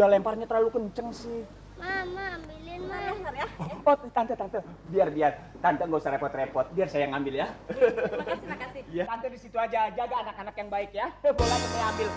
Oh iya, lemparnya terlalu kenceng sih. Mama, ambilin, Mam. ya. Oh, tante, tante, biar biar tante nggak usah repot-repot, biar saya yang ambil ya. Makasih, makasih. Iya. Tante di situ aja, jaga anak-anak yang baik ya. Bolanya saya ambil.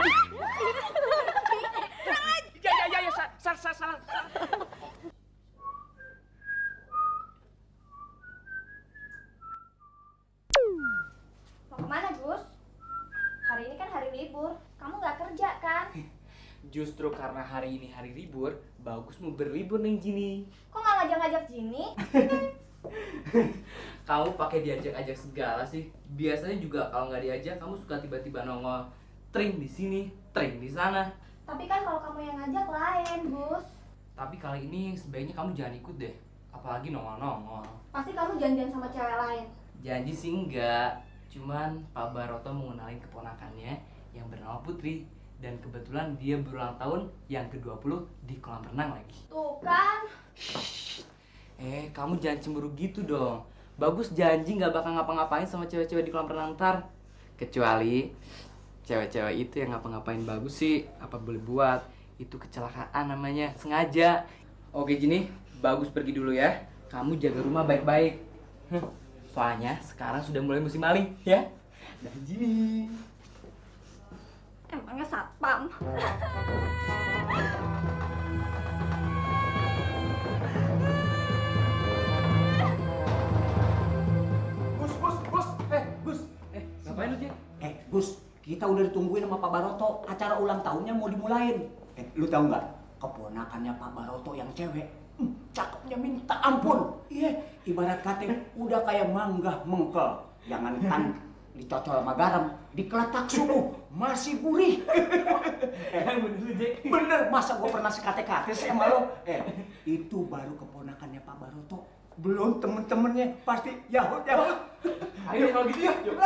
Aduh. Ya, ya, ya, ya, salah, salah, salah. Mau ke mana, Gus? Hari ini kan hari libur. Kamu nggak kerja kan? Justru karena hari ini hari libur, bagus mau berlibur nih Jini. Kok nggak ngajak-ngajak Jini? Kamu pakai diajak-ajak segala sih. Biasanya juga kalau nggak diajak, kamu suka tiba-tiba nongol tring di sini, tring di sana. Tapi kan kalau kamu yang ngajak lain, Gus. Tapi kali ini sebaiknya kamu jangan ikut deh. Apalagi nongol-nongol. Pasti kamu janjian sama cewek lain. Janji sih enggak. Cuman Pak Baroto mau ngenalin keponakannya yang bernama Putri. Dan kebetulan dia berulang tahun yang ke-20 di kolam renang lagi. Tuh kan, Eh, kamu jangan cemburu gitu dong. Bagus janji nggak bakal ngapa-ngapain sama cewek-cewek di kolam renang ntar. Kecuali cewek-cewek itu yang ngapa-ngapain bagus sih, apa boleh buat. Itu kecelakaan namanya, sengaja. Oke Jini, bagus pergi dulu ya. Kamu jaga rumah baik-baik. Soalnya sekarang sudah mulai musim maling, ya. Dan Jini. Emangnya satpam. Bus, bus, bus. Eh, bus. Eh, ngapain lu, Jin? Eh, Gus, kita udah ditungguin sama Pak Baroto. Acara ulang tahunnya mau dimulain. Eh, lu tahu nggak? Keponakannya Pak Baroto yang cewek. Hmm, cakepnya minta ampun. Iya, ibarat kata udah kayak mangga mengkel. Jangankan dicocol sama garam, dikeletak subuh masih gurih. Bener masa gua pernah sekate-kate sih sama lo? Eh, itu baru keponakannya Pak Baroto. Belum temen-temennya pasti yahut yahut. Ayo kalau gitu yuk. Yuk,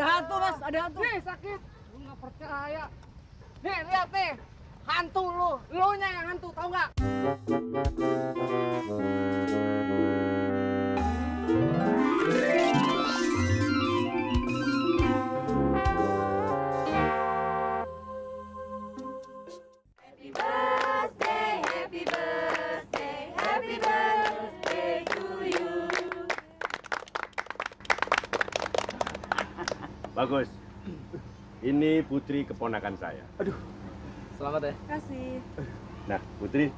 Ada hantu mas, ada hantu. Nih sakit. Lu nggak percaya. Nih lihat nih. Hantu lu. Lu nya yang hantu, tau nggak? Bagus. Ini Putri keponakan saya. Aduh. Selamat ya. Kasih. Nah, Putri,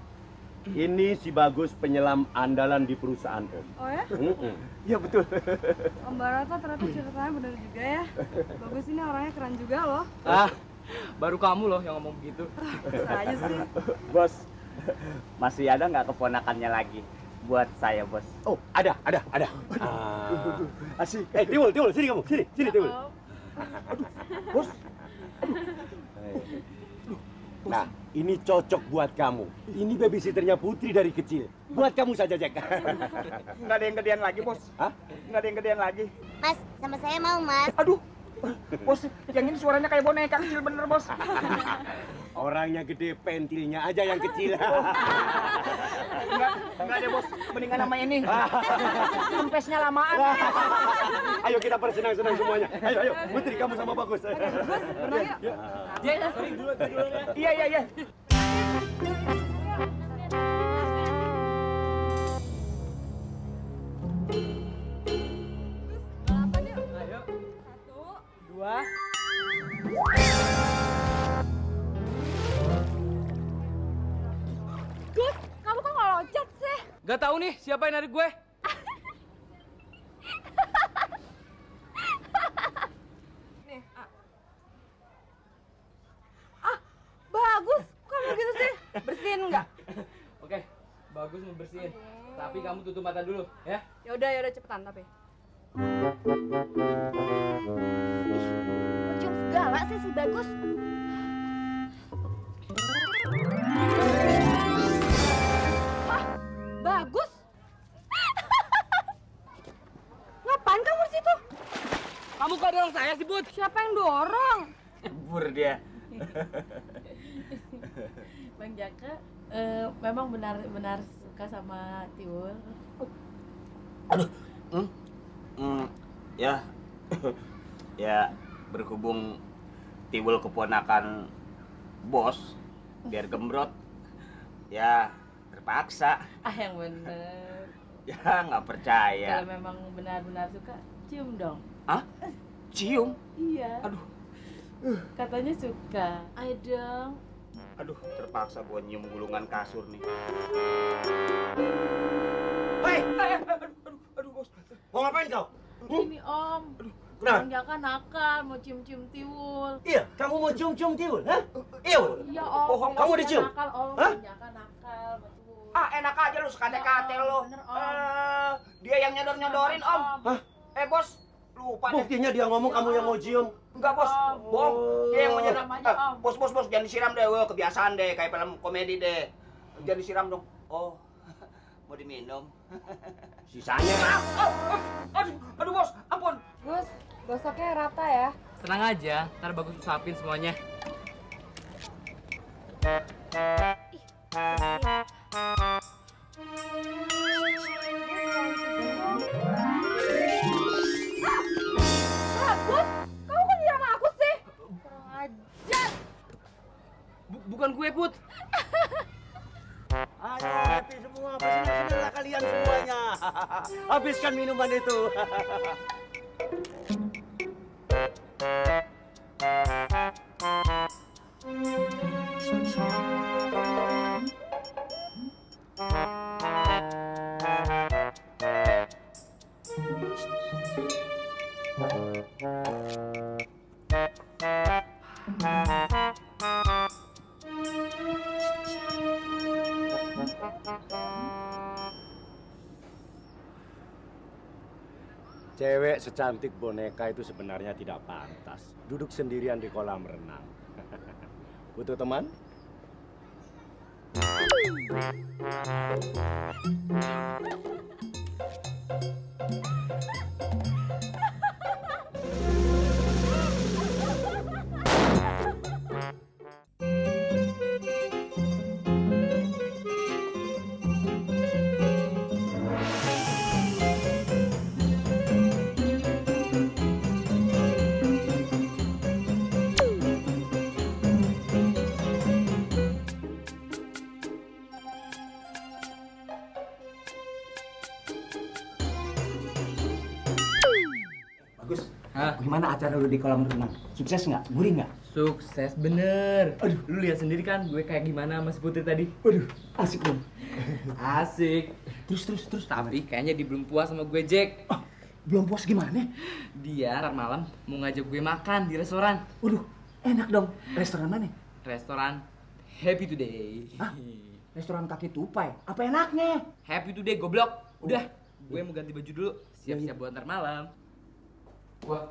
ini si Bagus penyelam andalan di perusahaan Om. Oh ya? Mm-mm. Iya betul. Om Barata ternyata ceritanya benar juga ya. Bagus ini orangnya keren juga loh. Ah, baru kamu loh yang ngomong begitu. Bisa aja sih. Bos, masih ada nggak keponakannya lagi buat saya, bos? Oh, ada, ada, ada. Ah, asik. Eh, Tiwul, Tiwul, sini kamu, sini, sini Tiwul. Bos. Nah, ini cocok buat kamu. Ini babysitternya Putri dari kecil. Buat kamu saja, Jack. Nggak ada yang gedean lagi, bos. Hah? Nggak ada yang gedean lagi. Mas, sama saya mau, Mas. Aduh, bos, yang ini suaranya kayak boneka kecil bener, bos. Orangnya gede, pentilnya aja yang kecil. Enggak, enggak deh, bos. Mendingan sama ini. Kempesnya lamaan. ayo kita bersenang-senang semuanya. Ayo, ayo. Putri, kamu sama Bagus. Dulu ya. Iya, iya, iya. Gak tahu nih siapa yang narik gue. Nih, ah. Ah, bagus. Kamu gitu sih? Bersihin nggak? Oke, bagus mau bersihin. Tapi kamu tutup mata dulu, ya. Yaudah, yaudah cepetan tapi. Cium segala sih si Bagus. Put? Siapa yang dorong? Bur dia. Bang Jaka eh, memang benar-benar suka sama Tiwul. Hmm, ya. ya, berhubung Tiwul keponakan bos, biar gembrot. Ya, terpaksa. Ah yang bener. Ya, nggak percaya. Kalau memang benar-benar suka, cium dong. Hah? Cium? Iya. Aduh. Katanya suka. Ayo dong. Aduh, terpaksa gua nyium gulungan kasur nih. Hei, aduh, aduh, aduh, bos. Mau ngapain kau? Ini Om. Nah. Bang Jaka nakal mau cium-cium Tiwul. Iya, kamu mau cium-cium tiwul, hah? Iya. Iya Om. Bohong, Bang kamu dicium? Nakal Om. Hah? Bang Jaka nakal Tiwul. Ah, enak aja lu sekate-kate Ya, Om, lu. bener, Om. Eh, dia yang nyodor-nyodorin, Om. Hah? Eh, bos, lupa deh. Buktinya dia ngomong kamu yang mau cium. Enggak, bos. Om. Bohong. Dia yang. Siram aja, Eh, Om. bos, bos, bos, jangan disiram deh. Wah, kebiasaan deh, kayak film komedi deh. Jangan disiram dong. Oh, mau diminum. Sisanya. Ah, ah, ah, aduh, aduh, bos, ampun. Gus, gosoknya rata ya. Tenang aja, ntar bagus usapin semuanya. Bagus, bukan gue, Put. Ayo happy semua, bersenang-senanglah kalian semuanya. Habiskan minuman itu. Cewek secantik boneka itu sebenarnya tidak pantas duduk sendirian di kolam renang. Butuh teman? Thank you. Gimana acara lu di kolam renang? Sukses nggak? Gurih nggak? Sukses bener. Aduh, lu lihat sendiri kan gue kayak gimana sama si Putri tadi. Waduh, asik dong. Asik. Terus terus terus Tapi kayaknya dia belum puas sama gue, Jack. Ah, belum puas gimana? Dia ntar malam mau ngajak gue makan di restoran. Waduh, enak dong. Restoran mana? Restoran Happy Today. Hah? Restoran kaki tupai. Apa enaknya? Happy Today goblok. Udah, gue mau ganti baju dulu. Siap-siap buat ntar malam. Wah,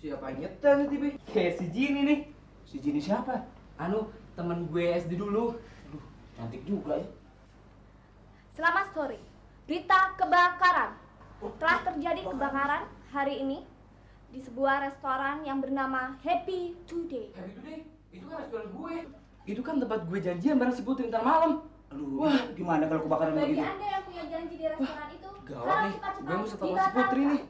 siapa yang nyetel nih TV? Kayak si Jini nih. Si Jini siapa? Anu, temen gue SD dulu. Aduh, cantik juga ya. Selamat sore. Berita kebakaran. Telah terjadi kebakaran hari ini di sebuah restoran yang bernama Happy Today. Happy Today? Itu kan restoran gue. Itu kan tempat gue janjian bareng si Putri ntar malam. Aduh, Wah. gimana kalau kebakaran Bagi begitu? Anda yang punya janji di restoran itu, Gawat nih, cepat-cepat gue mesti telepon si Putri nih.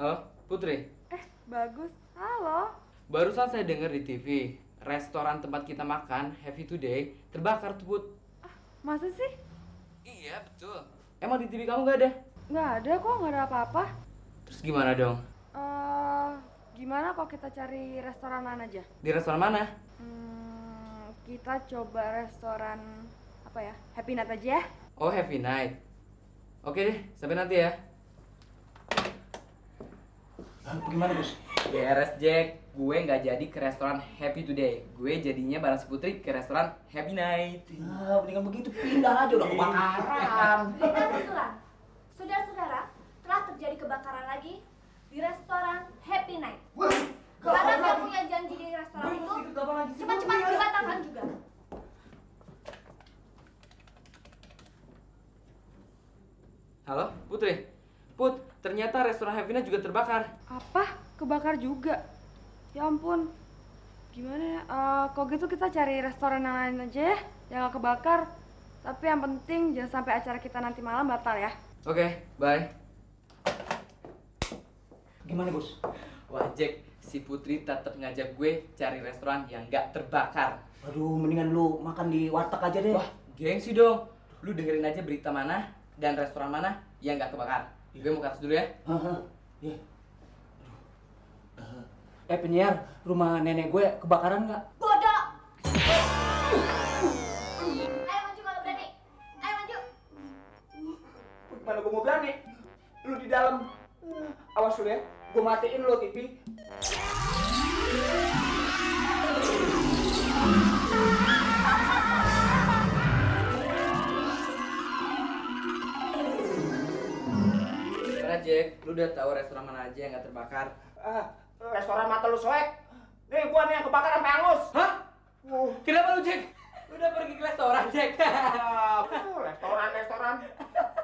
Halo, Putri. Eh, bagus. Halo. Barusan saya dengar di TV, restoran tempat kita makan, Happy Today, terbakar tuh, Put. Masa sih? Iya, betul. Emang di TV kamu nggak ada? Nggak ada kok, nggak ada apa-apa. Terus gimana dong? Eh, gimana kalau kita cari restoranan aja? Di restoran mana? Hmm, kita coba restoran apa ya? Happy Night aja ya? Oh, Happy Night. Oke deh, sampai nanti ya. Gimana, Bos? Beres, Jack. Gue nggak jadi ke restoran Happy Today. Gue jadinya bareng si Putri ke restoran Happy Night. Ah, mendingan begitu pindah aja udah kebakaran. Berita susulan. Saudara-saudara, telah terjadi kebakaran lagi di restoran Happy Night. Karena nggak punya janji di restoran itu, cepat-cepat dibatalkan juga. Halo, Putri. Put, ternyata restoran Happy Night juga terbakar. Kebakar juga? Ya ampun. Gimana ya? Eh, kalau gitu kita cari restoran yang lain aja ya, yang nggak kebakar. Tapi yang penting jangan sampai acara kita nanti malam batal ya. Oke, bye. Gimana, Bos? Wah, Jack, si Putri tetap ngajak gue cari restoran yang nggak terbakar. Aduh, mendingan lu makan di warteg aja deh. Wah, gengsi dong. Lu dengerin aja berita mana dan restoran mana yang nggak kebakar. Gue mau ke atas dulu ya. Haha. Iya. Eh, penyiar, rumah nenek gue kebakaran nggak? Bodoh! Ayo maju kalau berani. Ayo maju. Mana gue mau berani? Lu di dalam. Awas lu ya, gue matiin lu TV. Gimana, Jack? Lu udah tahu restoran mana aja yang nggak terbakar? Ah, restoran mata lu soek. Nih, gua nih yang kebakaran sampai hangus. Hah? Uh, Kenapa lu, Jack? Lu udah pergi ke restoran, Jack? ah, restoran, restoran.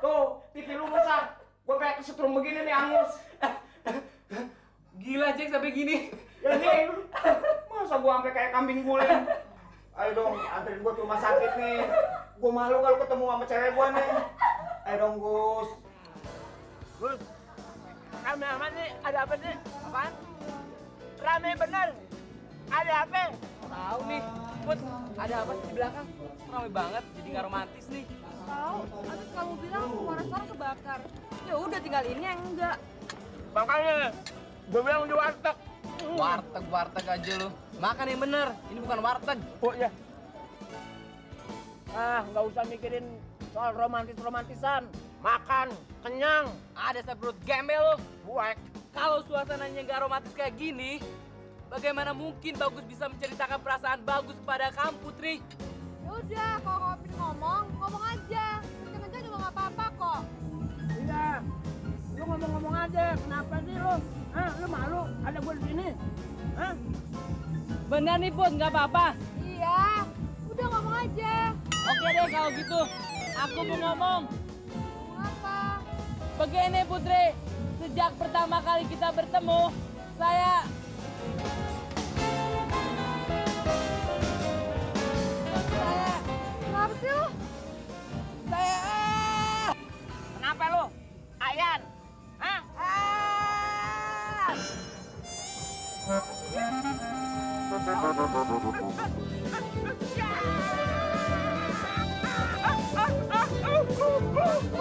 Tuh, TV lu rusak. Gua kayak kesetrum begini nih hangus. Gila, Jack, sampai gini. Ya nih, masa gua sampai kayak kambing guling. Ayo dong, anterin gua ke rumah sakit nih. Gua malu kalau ketemu sama cewek gua nih. Ayo dong, Gus. Gus, rame amat nih, ada apa sih? Apaan? Rame bener. Ada apa? Tahu nih, Put, ada apa sih di belakang? Ramai banget, jadi nggak romantis nih. Tahu, habis kamu bilang semua restoran kebakar. Ya udah tinggal ini yang enggak. Makanya, gue bilang di warteg. Warteg, warteg aja lu. Makan yang bener, ini bukan warteg. Oh iya. Ah, nggak usah mikirin soal romantis-romantisan. Makan, kenyang, Ada saya perut gembel lu. buek. Kalau suasananya nggak romantis kayak gini, bagaimana mungkin Bagus bisa menceritakan perasaan Bagus kepada kamu, Putri? Ya udah, kalau kamu pengen ngomong, ngomong aja. Kenceng-kenceng juga nggak apa-apa kok. Iya. Lu ngomong-ngomong aja, kenapa sih lu? Hah, lu malu ada gue di sini? Hah? Benar nih, Put, nggak apa-apa. Iya, udah ngomong aja. Oke deh kalau gitu, aku mau ngomong. Ngomong apa? Begini Putri, sejak pertama kali kita bertemu, saya saya Kenapa sih lu? saya Kenapa lu? Ayan? Hah? Ah!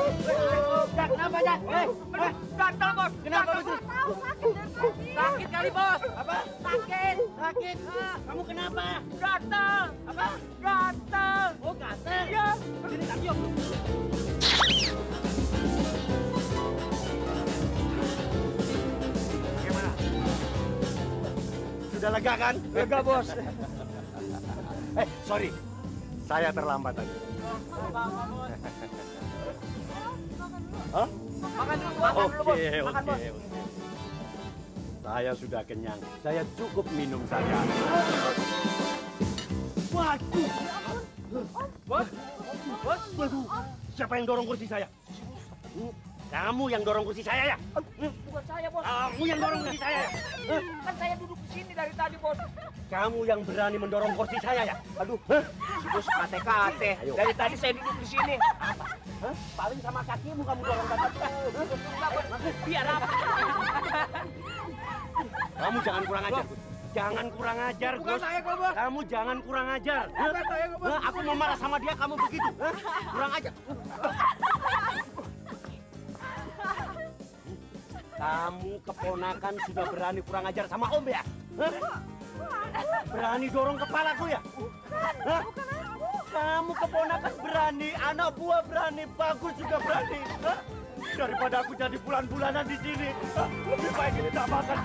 gatal bos. Kenapa lu tuh? Sakit kali bos. Apa? Sakit. Sakit. Kamu kenapa? Gatal. Apa? Gatal. Oh gatal. Iya. Sini tak yuk. Bagaimana? Sudah lega kan? Lega bos. Eh, sorry. Saya terlambat tadi. Hah? Makan dulu, makan dulu bos. Oke, Makan oke, bos. oke. Saya sudah kenyang. Saya cukup minum saja. Waduh. Bos. Bos. Waduh. Siapa yang dorong kursi saya? Kamu yang dorong kursi saya ya? Bukan saya bos. Kamu yang dorong kursi saya ya? Kan saya duduk di sini dari tadi bos. Kamu yang berani mendorong kursi saya ya? Aduh. Bos kate-kate. Dari tadi saya duduk di sini. Hah? Paling sama kakimu kamu dorong kaki. Biar apa? Kamu jangan kurang ajar. Gus. Jangan kurang ajar, Bukan Gus. saya kok bos. Kamu jangan kurang ajar. Bukan saya? Aku mau marah sama dia, kamu begitu. Hah? Kurang ajar. Kamu keponakan sudah berani kurang ajar sama Om ya? Hah? Berani dorong kepalaku ya? Hah? Kamu keponakan berani, anak buah berani, bagus juga berani. Daripada aku jadi bulan-bulanan di sini, lebih baik ini tak makan.